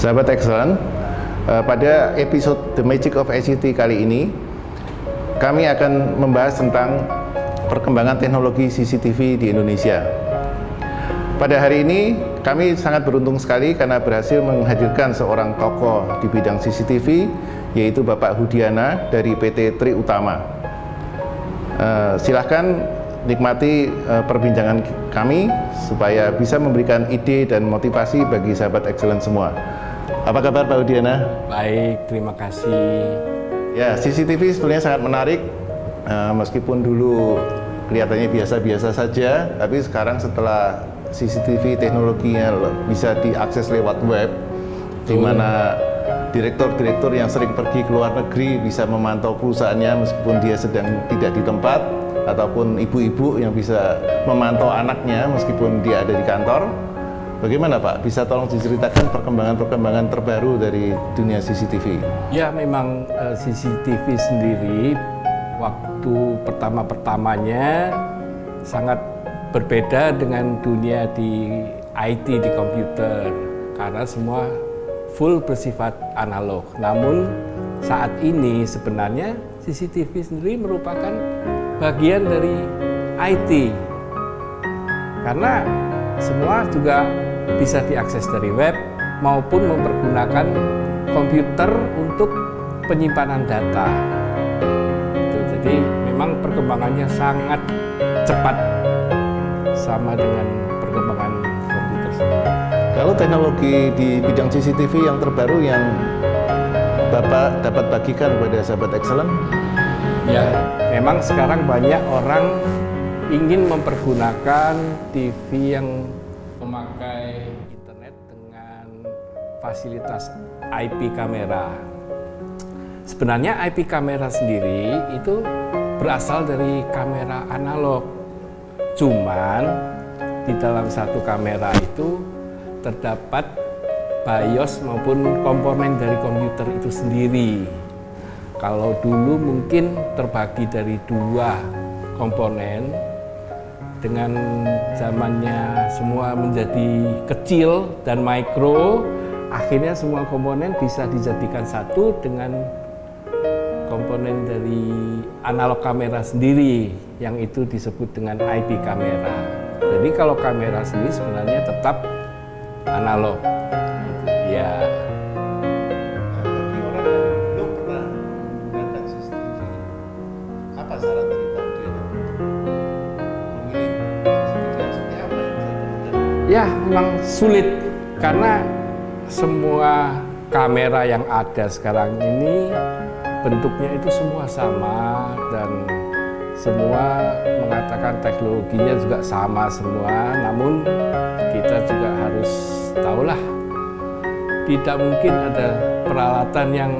Sahabat Excellent, eh, pada episode The Magic of ICT kali ini, kami akan membahas tentang perkembangan teknologi CCTV di Indonesia. Pada hari ini, kami sangat beruntung sekali karena berhasil menghadirkan seorang tokoh di bidang CCTV, yaitu Bapak Hudiana dari PT Tri Utama. Uh, silahkan nikmati uh, perbincangan kami supaya bisa memberikan ide dan motivasi bagi sahabat excellent semua. Apa kabar Pak Hudiana? Baik, terima kasih. Ya, CCTV sebenarnya sangat menarik. Uh, meskipun dulu kelihatannya biasa-biasa saja, tapi sekarang setelah CCTV teknologinya bisa diakses lewat web, di mana direktur-direktur yang sering pergi ke luar negeri bisa memantau perusahaannya meskipun dia sedang tidak di tempat, ataupun ibu-ibu yang bisa memantau anaknya meskipun dia ada di kantor. Bagaimana Pak? Bisa tolong diceritakan perkembangan-perkembangan terbaru dari dunia CCTV? Ya, memang eh, CCTV sendiri waktu pertama-pertamanya sangat berbeda dengan dunia di IT di komputer karena semua full bersifat analog. Namun saat ini sebenarnya CCTV sendiri merupakan bagian dari IT karena semua juga bisa diakses dari web maupun mempergunakan komputer untuk penyimpanan data. Jadi memang perkembangannya sangat cepat sama dengan perkembangan komputer. Kalau teknologi di bidang CCTV yang terbaru yang Bapak dapat bagikan kepada sahabat excellent? Ya, memang sekarang banyak orang ingin mempergunakan TV yang memakai internet dengan fasilitas IP kamera. Sebenarnya IP kamera sendiri itu berasal dari kamera analog Cuman di dalam satu kamera itu terdapat BIOS maupun komponen dari komputer itu sendiri. Kalau dulu mungkin terbagi dari dua komponen, dengan zamannya semua menjadi kecil dan mikro, akhirnya semua komponen bisa dijadikan satu dengan komponen dari analog kamera sendiri yang itu disebut dengan IP kamera. Jadi kalau kamera sendiri sebenarnya tetap analog. Ya. Ya, memang sulit. Karena semua kamera yang ada sekarang ini bentuknya itu semua sama dan semua mengatakan teknologinya juga sama semua. Namun kita juga harus tahulah tidak mungkin ada peralatan yang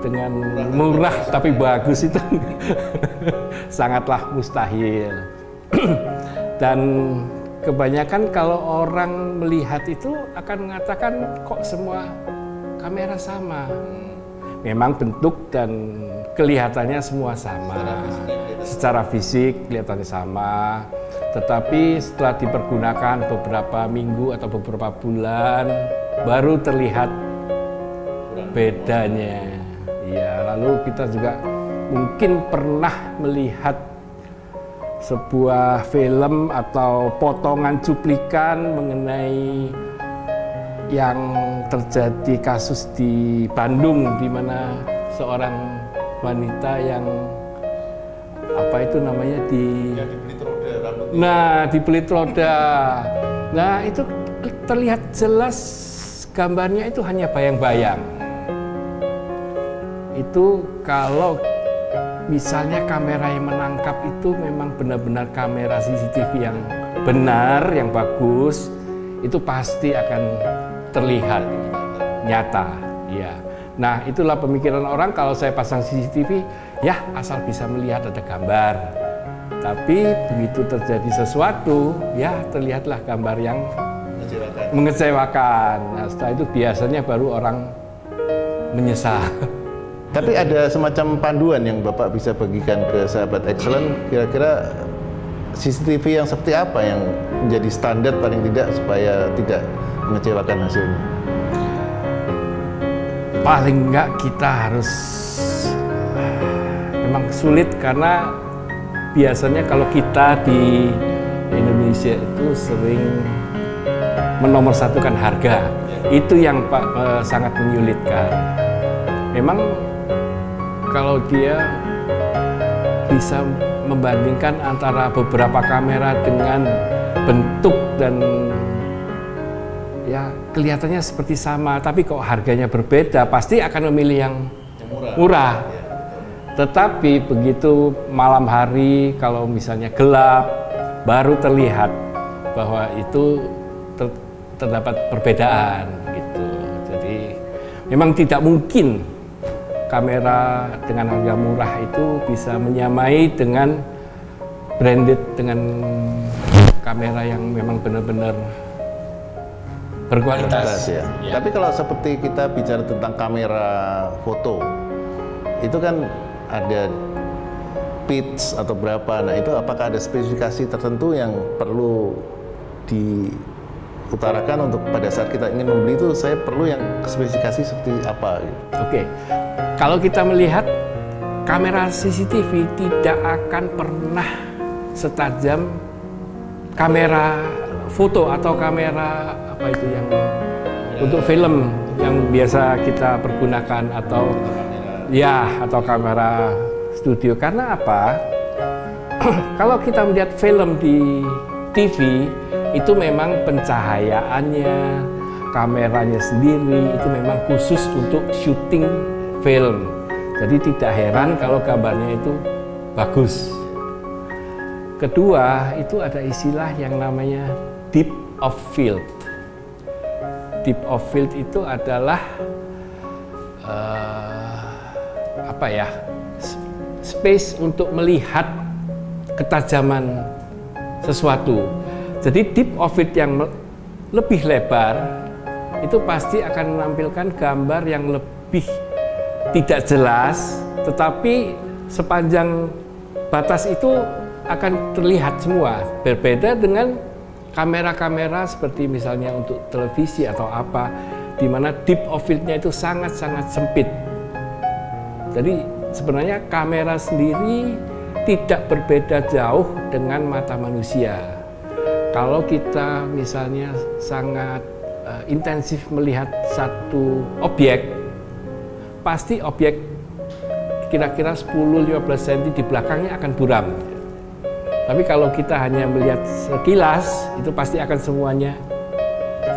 dengan murah tapi bagus itu sangatlah mustahil dan kebanyakan kalau orang melihat itu akan mengatakan kok semua kamera sama memang bentuk dan kelihatannya semua sama. Secara fisik, kelihatannya sama. Tetapi setelah dipergunakan beberapa minggu atau beberapa bulan, baru terlihat bedanya. Ya, lalu kita juga mungkin pernah melihat sebuah film atau potongan cuplikan mengenai yang terjadi kasus di Bandung di mana seorang wanita yang apa itu namanya di ya, di Nah, di pelit roda. Nah, itu terlihat jelas gambarnya itu hanya bayang-bayang. Itu kalau misalnya kamera yang menangkap itu memang benar-benar kamera CCTV yang benar, yang bagus, itu pasti akan terlihat nyata ya nah itulah pemikiran orang kalau saya pasang CCTV ya asal bisa melihat ada gambar tapi begitu terjadi sesuatu ya terlihatlah gambar yang mengecewakan, mengecewakan. nah setelah itu biasanya baru orang menyesal tapi ada semacam panduan yang Bapak bisa bagikan ke sahabat excellent kira-kira CCTV yang seperti apa yang menjadi standar paling tidak supaya tidak mengecewakan hasilnya? paling enggak kita harus memang sulit karena biasanya kalau kita di Indonesia itu sering menomorsatukan harga. Itu yang Pak eh, sangat menyulitkan. Memang kalau dia bisa membandingkan antara beberapa kamera dengan bentuk dan ya kelihatannya seperti sama, tapi kok harganya berbeda, pasti akan memilih yang murah. murah. Tetapi begitu malam hari kalau misalnya gelap baru terlihat bahwa itu terdapat perbedaan gitu. Jadi memang tidak mungkin kamera dengan harga murah itu bisa menyamai dengan branded dengan kamera yang memang benar-benar berkualitas. ya. ya. Tapi kalau seperti kita bicara tentang kamera foto, itu kan ada pitch atau berapa. Nah itu apakah ada spesifikasi tertentu yang perlu diutarakan untuk pada saat kita ingin membeli itu saya perlu yang spesifikasi seperti apa? Gitu. Oke, kalau kita melihat kamera CCTV tidak akan pernah setajam kamera foto atau kamera apa itu yang untuk film yang biasa kita pergunakan atau ya atau kamera studio karena apa kalau kita melihat film di TV itu memang pencahayaannya kameranya sendiri itu memang khusus untuk syuting film. Jadi tidak heran kalau gambarnya itu bagus. Kedua, itu ada istilah yang namanya deep of field. Deep of field itu adalah uh, apa ya? Space untuk melihat ketajaman sesuatu. Jadi deep of field yang lebih lebar itu pasti akan menampilkan gambar yang lebih tidak jelas, tetapi sepanjang batas itu akan terlihat semua. Berbeda dengan kamera-kamera seperti misalnya untuk televisi atau apa, di mana deep of field-nya itu sangat-sangat sempit. Jadi sebenarnya kamera sendiri tidak berbeda jauh dengan mata manusia. Kalau kita misalnya sangat uh, intensif melihat satu objek, pasti objek kira-kira 10-15 cm di belakangnya akan buram. Tapi kalau kita hanya melihat sekilas, itu pasti akan semuanya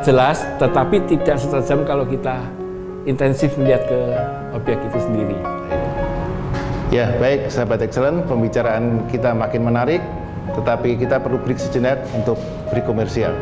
jelas, tetapi tidak setajam kalau kita intensif melihat ke objek itu sendiri. Ya, baik sahabat excellent, pembicaraan kita makin menarik, tetapi kita perlu break sejenak untuk break komersial.